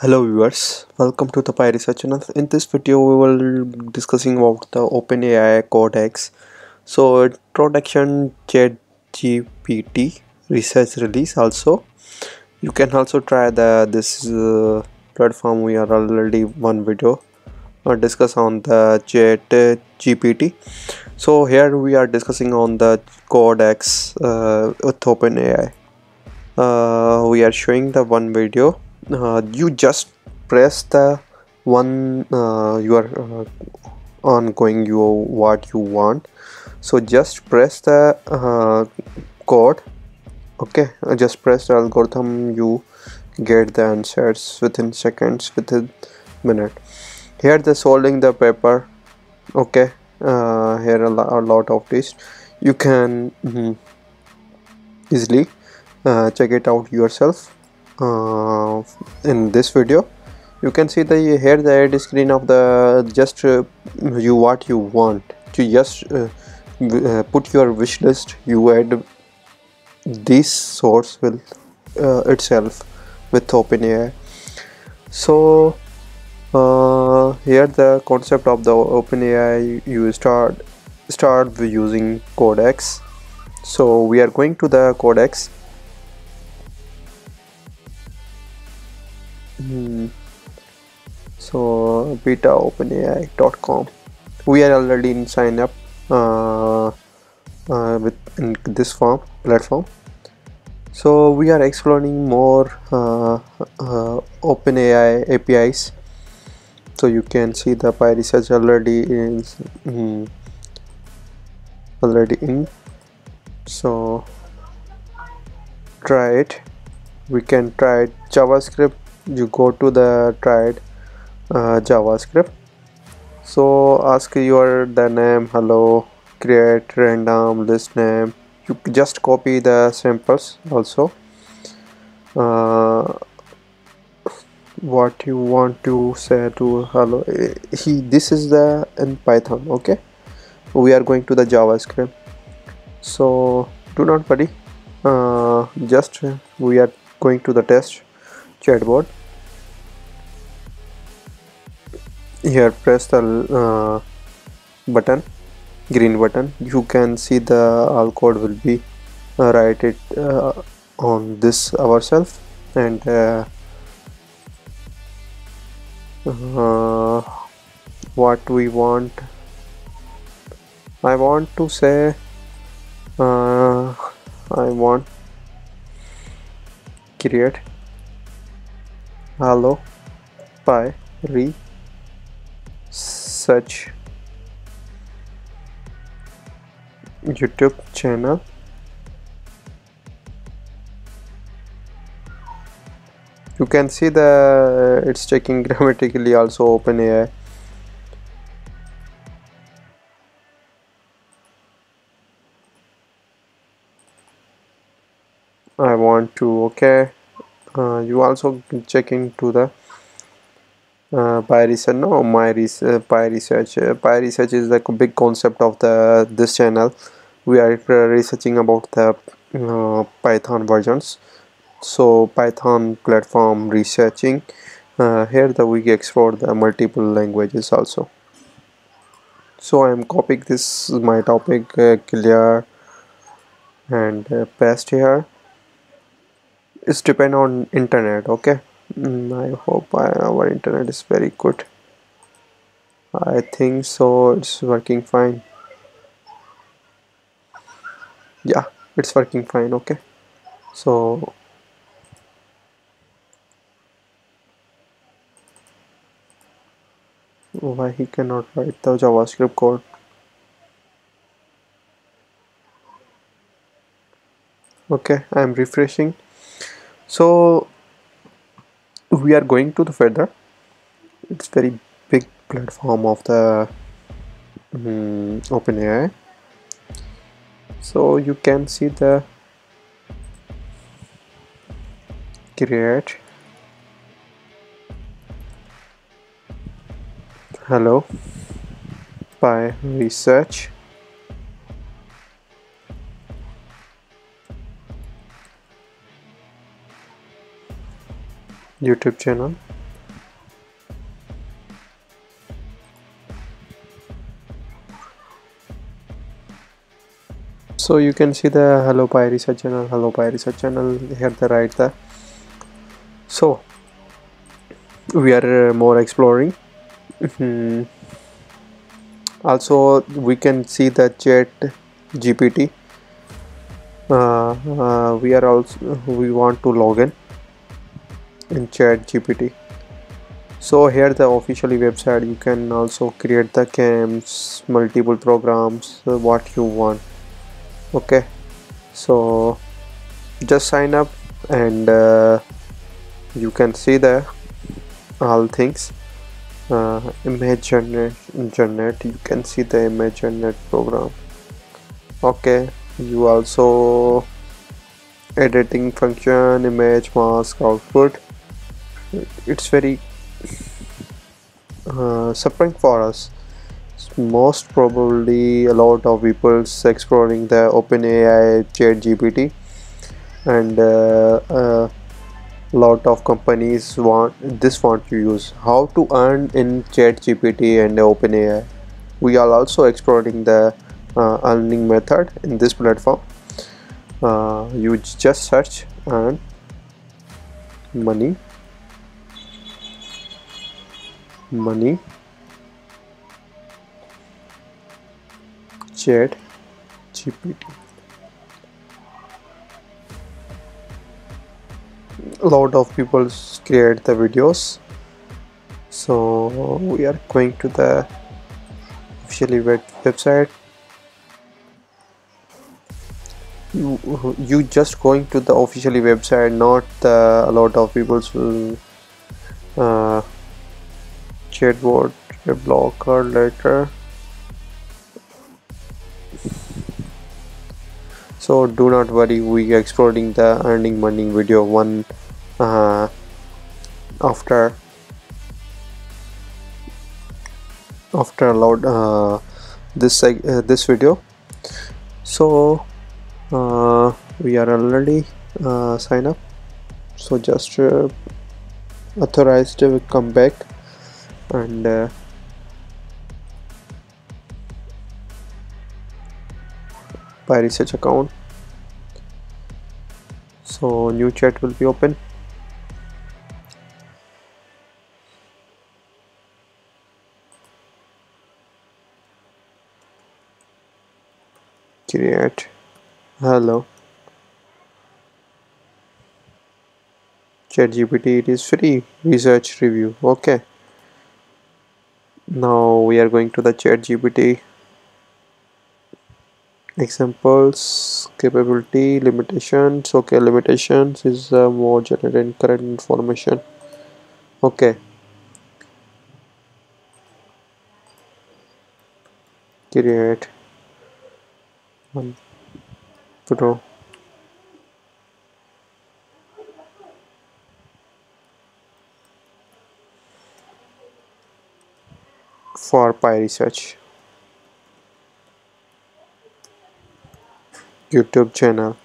Hello viewers, welcome to the Pyresearch channel. In this video we will discussing about the OpenAI Codex. So introduction ChatGPT research release also. You can also try the this uh, platform we are already one video uh, discuss on the chat GPT. So here we are discussing on the Codex uh, with OpenAI. Uh, we are showing the one video uh, you just press the one uh, you are uh, ongoing you what you want. So just press the uh, code. Okay uh, just press the algorithm. You get the answers within seconds within minute. Here the solving the paper. Okay uh, here a, lo a, lot of this you can mm, easily uh, check it out yourself uh, in this video you can see the here the screen of the just uh, you what you want. To just uh, uh put your wish list you add this source will uh, itself with OpenAI. So uh, here the concept of the OpenAI you start start using codex. So we are going to the codex Hmm. So beta openai.com. We are already in sign up uh, uh, with in this form platform. So we are exploring more uh, uh OpenAI APIs. So you can see the Pyresearch already is mm, already in. So try it. We can try JavaScript you go to the tried uh, javascript. So ask your the name hello create random list name. You just copy the samples also. Uh, what you want to say to hello he this is the in python okay? We are going to the javascript. So do not worry. Uh, just we are going to the test chatbot here press the uh, button green button. You can see the all code will be uh, write it uh, on this ourselves. And uh, uh, what we want I want to say uh, I want create. Hello. Pi re search YouTube channel. You can see the it's checking grammatically also OpenAI. I want to okay. Uh, you also check into the uh, Pyresearch no my uh, research uh, Pyresearch is a big concept of the this channel. We are uh, researching about the uh, python versions. So python platform researching uh, here the we explore the multiple languages also. So i am copying this my topic uh, clear and uh, paste here. It's depend on internet okay Mm, I hope our internet is very good. I think so it's working fine. Yeah it's working fine okay. So why he cannot write the javascript code? Okay i'm refreshing. So we are going to the further it's very big platform of the um, OpenAI. So you can see the create. Hello. Pyresearch YouTube channel. So you can see the Hello Pyresearch channel, Hello Pyresearch channel here the right there. So we are uh, more exploring. Mm-hmm. also we can see the chat GPT. Uh, uh, we are also we want to log in in chat gpt so here the officially website you can also create the camps multiple programs what you want. Okay? So just sign up and uh, you can see the all things. Uh, image generate, you can see the image program. Okay? You also editing function image mask output it's very uh, suffering for us most probably a lot of people exploring the OpenAI Chat GPT and uh, a lot of companies want this want to use how to earn in Chat GPT and OpenAI. We are also exploring the uh, earning method in this platform. Uh, you just search and money money. Chat gpt lot of people create the videos. So we are going to the officially web website. You you just going to the officially website not the, a lot of people will uh, chatbot blocker later. So do not worry we are exploring the earning money video one uh, after after a lot uh, this uh, this video. So uh, we are already uh, sign up. So just uh, authorized to come back and uh, Pyresearch account. So new chat will be open. Create. Hello. Chat gpt it is free. Research review. Okay now we are going to the chat gpt examples capability limitations. Okay limitations is uh, more generate incorrect information. Okay. Create. One. Photo for Pyresearch youtube channel.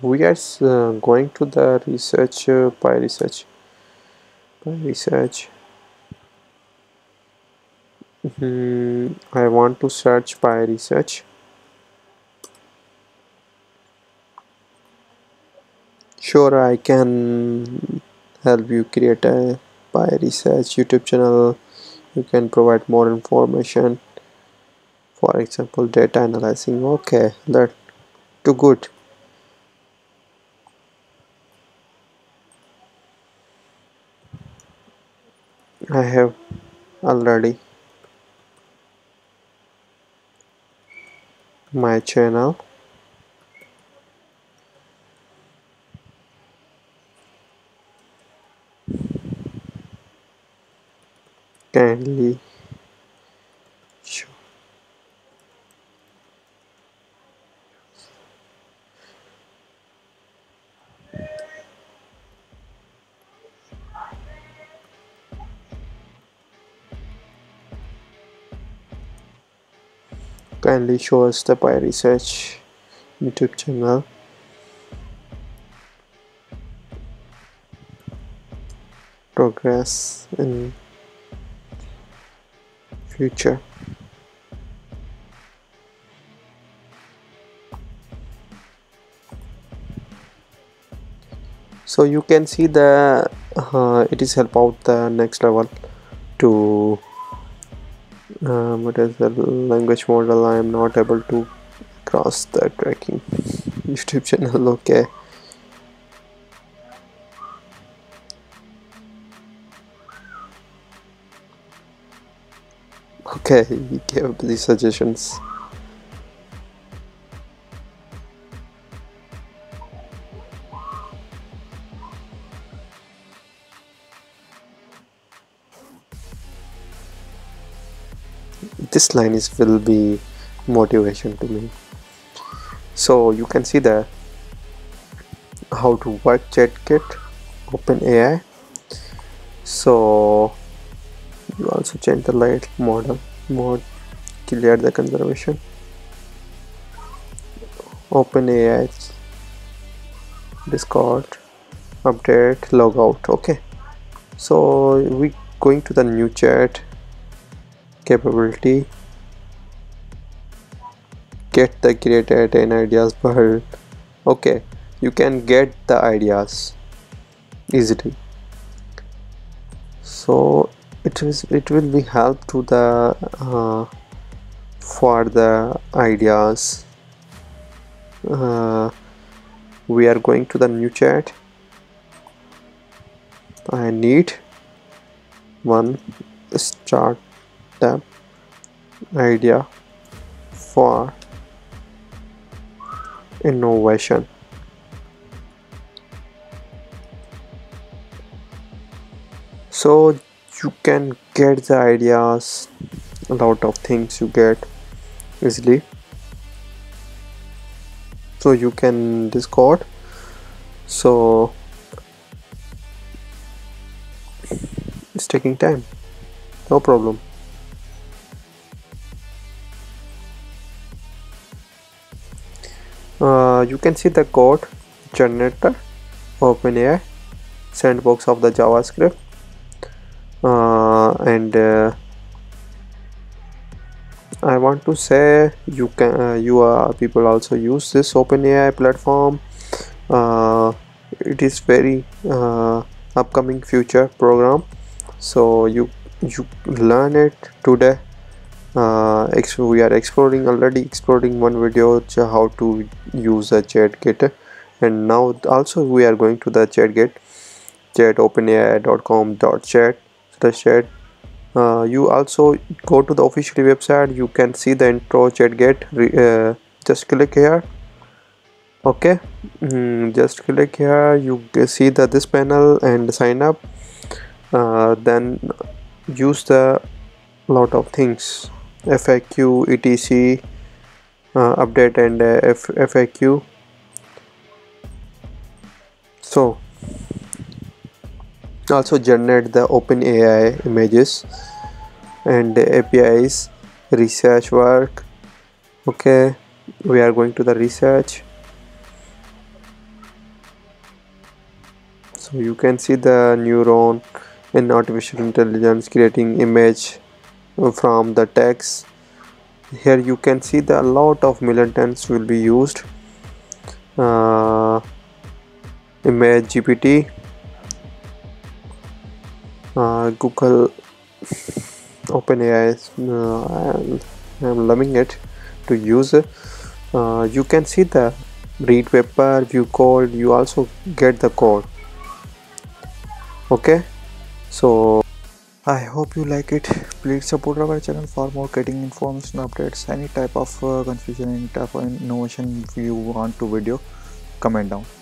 We are uh, going to the research uh, Pyresearch. By research. Mm, I want to search Pyresearch sure I can help you create a by research YouTube channel. You can provide more information. For example data analyzing. Okay that too good. I have already my channel kindly show kindly show us the Pyresearch YouTube channel. Progress in future. So you can see the uh, it is help out the next level to uh, what is the language model? I am not able to cross the tracking YouTube channel okay okay he gave up these suggestions. This line is will be motivation to me. So you can see that how to work ChatGPT OpenAI. So you also change the light model mode clear the conservation. OpenAI Discord update logout okay. So we going to the new chat. Capability. Get the created and ideas but okay you can get the ideas easily. So it is it will be help to the uh, for the ideas. Uh, we are going to the new chat. I need one start tab idea for innovation. So you can get the ideas a lot of things you get easily. So you can discord. So it's taking time. No problem. Uh, you can see the code generator open OpenAI sandbox of the JavaScript and uh, I want to say you can uh, you are people also use this OpenAI platform. Uh, it is very uh, upcoming future program. So you you learn it today. Uh, we are exploring already exploring one video how to use a ChatGPT and now also we are going to the ChatGPT chat openai.com dot chat the chat uh, you also go to the official website. You can see the intro ChatGPT uh, just click here. Okay. Mm, just click here. You see the this panel and sign up. Uh, then use the lot of things. FAQ etc uh, update and uh, FAQ so also generate the OpenAI images and APIs research work. Okay we are going to the research. So you can see the neuron in artificial intelligence creating image from the text. Here you can see the lot of militants will be used. Uh, image gpt uh, google openai uh, i'm loving it to use you can see the read paper view code you also get the code okay so I hope you like it. Please support our channel for more getting information updates. Any type of uh, confusion, any type of innovation you want to video, comment down.